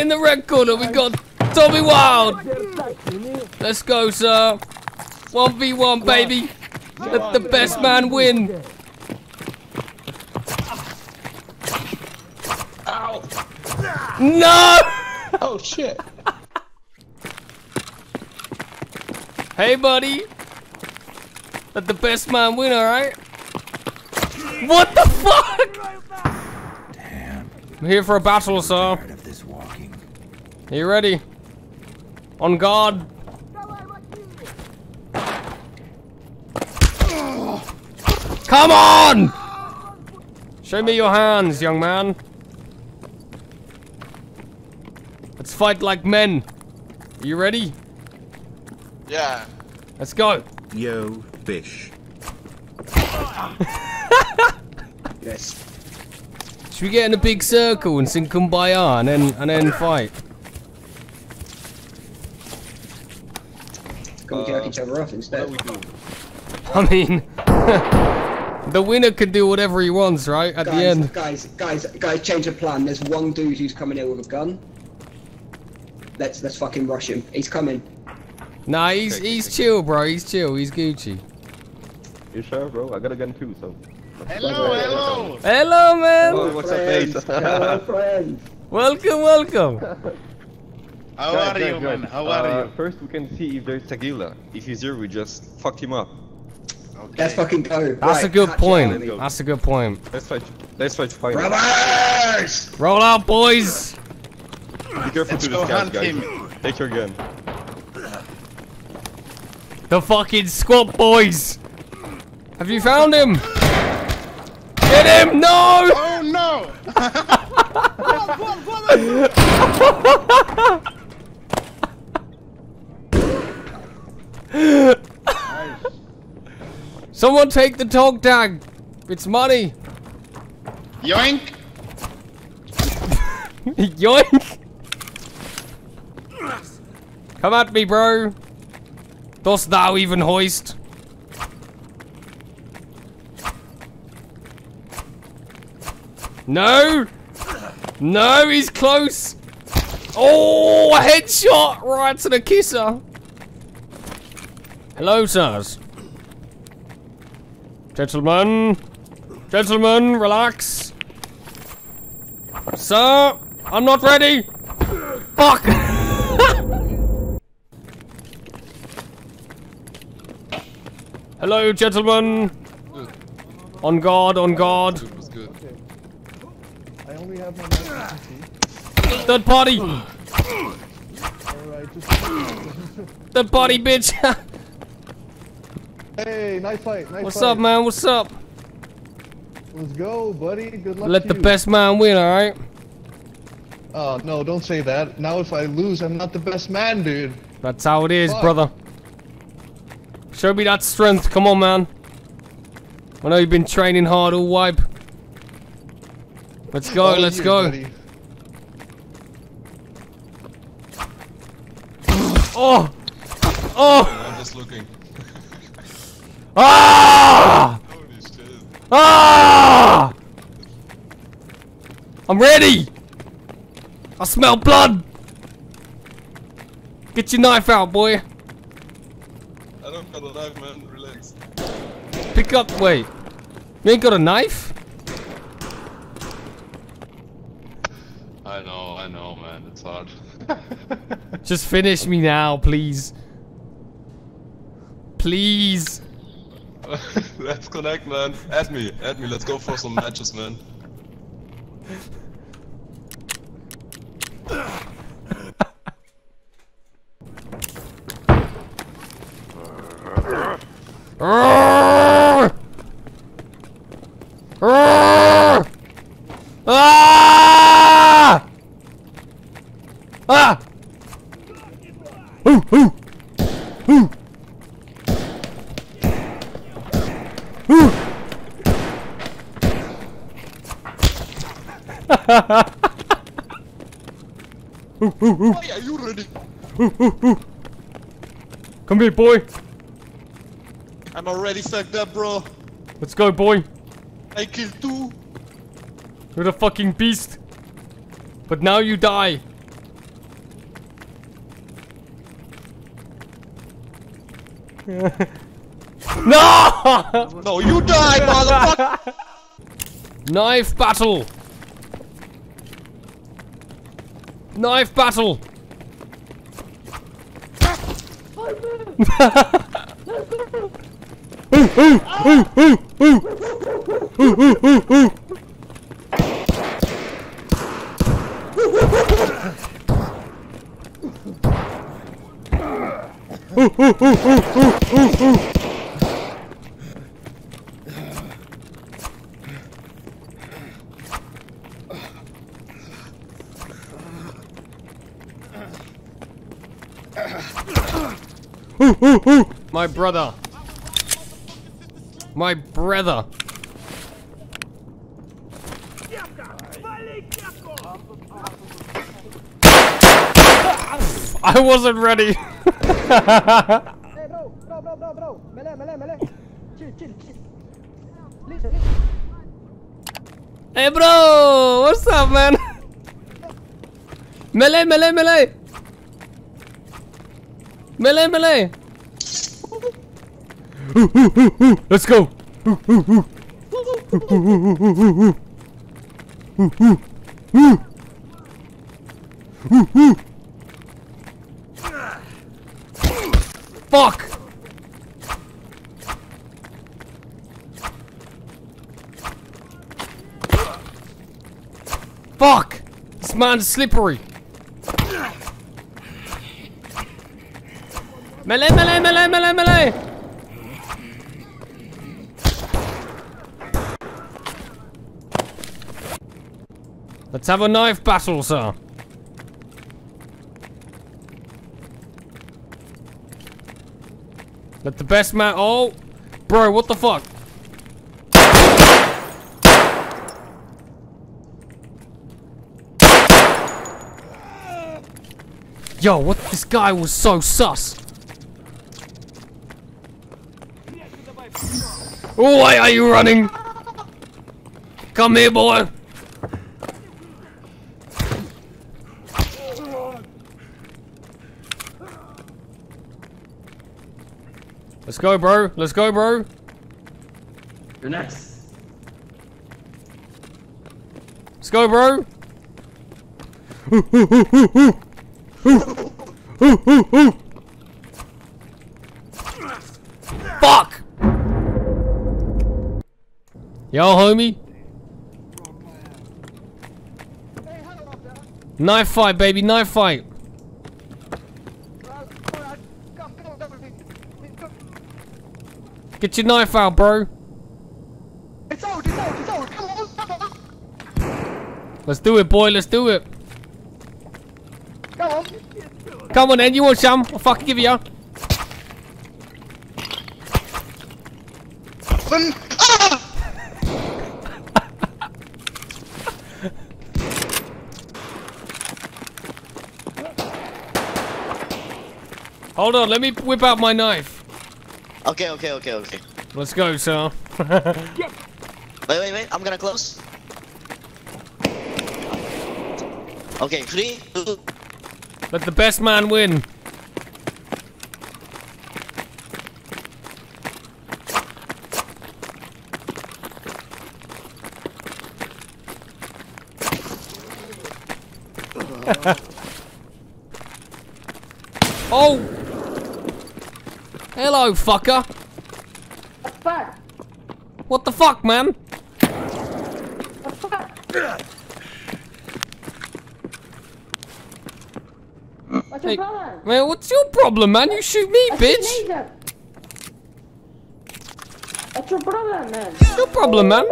in the red corner, we got Tommy Wild. Let's go, sir. 1v1, baby. Let the best man win. Ow! No! Oh shit! Hey, buddy. Let the best man win, alright? What the fuck? Damn. I'm here for a battle, sir. Tired of this walking. Are you ready? On guard. Come on! Show me your hands, young man. Let's fight like men. Are you ready? Yeah. Let's go. Yo, fish. Yes. Should we get in a big circle and sing Kumbaya and then and then fight? Can we jerk each other off instead? do we do? I mean, the winner can do whatever he wants, right? At guys, the end. guys, guys, guys, change of plan. There's one dude who's coming in with a gun. Let's let's fucking rush him. He's coming. Nah, he's he's chill, bro. He's chill. He's Gucci. You sure, bro? I got a gun too, so. Hello, hello. Hello, man. Oh, what's up, friends. mate? Hello, friends. Welcome, welcome. How Guys, are guys, you, man? guys, How uh, are you? First, we can see if there's Tagilla. If he's here, we just fuck him up. Okay. Let's fucking go. That's a good catch point. it, Army. That's a good point. Let's try. Let's try to find. Brothers! Roll out, boys. Be careful Let's to go this guy, guys. him. Take your gun. The fucking squad boys. Have you found him? Get him! No! Oh no! Someone take the dog tag. It's money. Yoink! Yoink! Come at me, bro. Dost thou even hoist? No! No, he's close! Oh, a headshot right to the kisser. Hello, sirs. Gentlemen. Gentlemen, relax. Sir, I'm not ready. Fuck. Hello, gentlemen. On guard, on guard. was good. I only have my. Third party. Just... Third party, bitch. hey, nice fight, nice What's fight. up, man? What's up? Let's go, buddy. Good luck Let to the you. best man win, alright? Oh, uh, no, don't say that. Now if I lose, I'm not the best man, dude. That's how it is, Fuck. brother. Show me that strength. Come on, man. I know you've been training hard all wipe. Let's go, All let's you, go. buddy. Oh! Oh! I'm just looking. Ah! Ah! I'm ready! I smell blood! Get your knife out, boy. I don't got a knife, man. Relax. Pick up, wait. You ain't got a knife? I know, I know, man. It's hard. Just finish me now, please. Please. Let's connect, man. Add me, add me. Let's go for some matches, man. Ah! Ah! Ooh, ooh! Ooh! Ooh! ooh, ooh, ooh. You ready? Ooh, ooh, ooh. Come here, boy. I'm already fucked up, bro. Let's go, boy. I killed two. You're the fucking beast. But now you die. no! No, you die, motherfucker! Knife battle! Knife battle! My brother. My brother. I wasn't ready. Hey bro, bro, bro, bro, bro. Melee, melee, melee. Chill, chill, chill. Listen. hey bro, what's up man? melee, melee, melee. Melee, melee. Let's go. Fuck. Fuck. This man's slippery. Melee, melee, melee, melee, melee. Let's have a knife battle, sir. Let the best man. Oh, bro, what the fuck? Yo, what? This guy was so sus. Oh, why are you running? Come here, boy. Let's go, bro. Let's go, bro. You're next. Let's go, bro. Fuck! Yo, homie. Knife fight, baby, knife fight. Get your knife out, bro. It's it's it's come on. Let's do it, boy. Let's do it. Come on. Come on, then. You want some? I'll fucking give you. Hold on, let me whip out my knife. Okay, okay, okay, okay. Let's go, sir. Wait, wait, wait. I'm gonna close. Okay, three, two. Let the best man win. oh! Hello, fucker. Fuck. What the fuck, man? What's Hey. your problem? Man, what's your problem, man? You shoot me, bitch. Laser. What's your problem, man? No problem, man.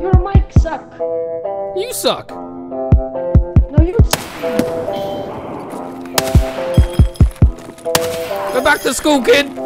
Your mic suck. You suck. Back to school, kid.